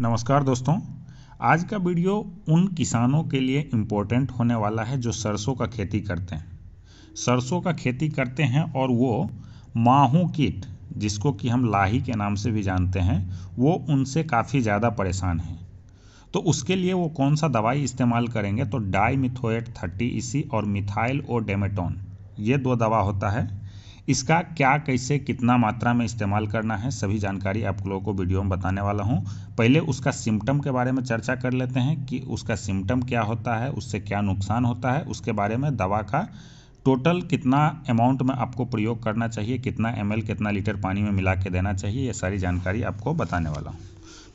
नमस्कार दोस्तों। आज का वीडियो उन किसानों के लिए इम्पोर्टेंट होने वाला है जो सरसों का खेती करते हैं। सरसों का खेती करते हैं और वो माहू कीट, जिसको कि हम लाही के नाम से भी जानते हैं, वो उनसे काफ़ी ज़्यादा परेशान हैं। तो उसके लिए वो कौन सा दवाई इस्तेमाल करेंगे? तो डाई मिथोएट थर्टी इसी और मिथाइल ओ डेमेटोन। ये दो दवा होता है। इसका क्या, कैसे, कितना मात्रा में इस्तेमाल करना है, सभी जानकारी आप लोगों को वीडियो में बताने वाला हूँ। पहले उसका सिम्टम के बारे में चर्चा कर लेते हैं कि उसका सिम्टम क्या होता है, उससे क्या नुकसान होता है, उसके बारे में दवा का टोटल कितना अमाउंट में आपको प्रयोग करना चाहिए, कितना एम कितना लीटर पानी में मिला के देना चाहिए, ये सारी जानकारी आपको बताने वाला हूँ।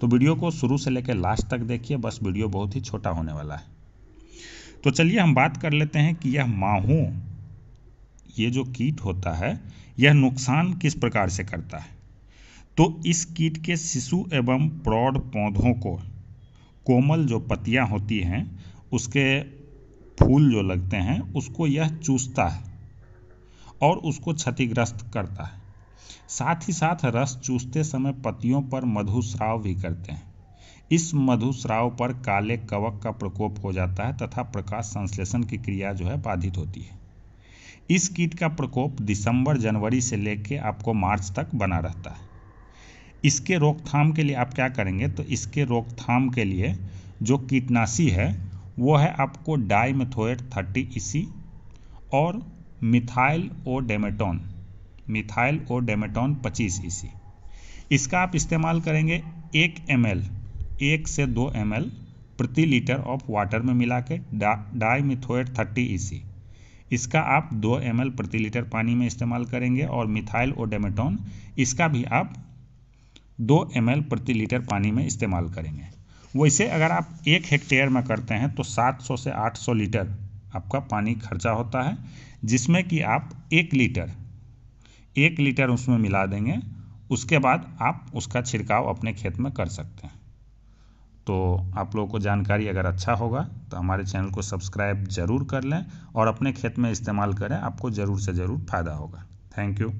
तो वीडियो को शुरू से लेकर लास्ट तक देखिए, बस वीडियो बहुत ही छोटा होने वाला है। तो चलिए हम बात कर लेते हैं कि यह माहू ये जो कीट होता है, यह नुकसान किस प्रकार से करता है? तो इस कीट के शिशु एवं प्रौढ़ पौधों को कोमल जो पत्तियाँ होती हैं, उसके फूल जो लगते हैं, उसको यह चूसता है और उसको क्षतिग्रस्त करता है। साथ ही साथ रस चूसते समय पत्तियों पर मधुस्राव भी करते हैं। इस मधुस्राव पर काले कवक का प्रकोप हो जाता है तथा प्रकाश संश्लेषण की क्रिया जो है बाधित होती है। इस कीट का प्रकोप दिसंबर, जनवरी से लेकर आपको मार्च तक बना रहता है। इसके रोकथाम के लिए आप क्या करेंगे? तो इसके रोकथाम के लिए जो कीटनाशी है, वो है आपको डाईमेथोएट थर्टी इसी और methyl O demeton methyl O demeton पच्चीस इसी। इसका आप इस्तेमाल करेंगे एक एम एल, एक से दो एम प्रति लीटर ऑफ़ वाटर में मिला के डा डाई मिथोएट थर्टी इसी। इसका आप दो एम प्रति लीटर पानी में इस्तेमाल करेंगे और मिथाइल ओडेमेटोन इसका भी आप दो एम प्रति लीटर पानी में इस्तेमाल करेंगे। वैसे अगर आप एक हेक्टेयर में करते हैं तो 700 से 800 लीटर आपका पानी खर्चा होता है, जिसमें कि आप एक लीटर एक लीटर उसमें मिला देंगे, उसके बाद आप उसका छिड़काव अपने खेत में कर सकते हैं। तो आप लोगों को जानकारी अगर अच्छा होगा तो हमारे चैनल को सब्सक्राइब ज़रूर कर लें और अपने खेत में इस्तेमाल करें, आपको ज़रूर से ज़रूर फ़ायदा होगा। Thank you.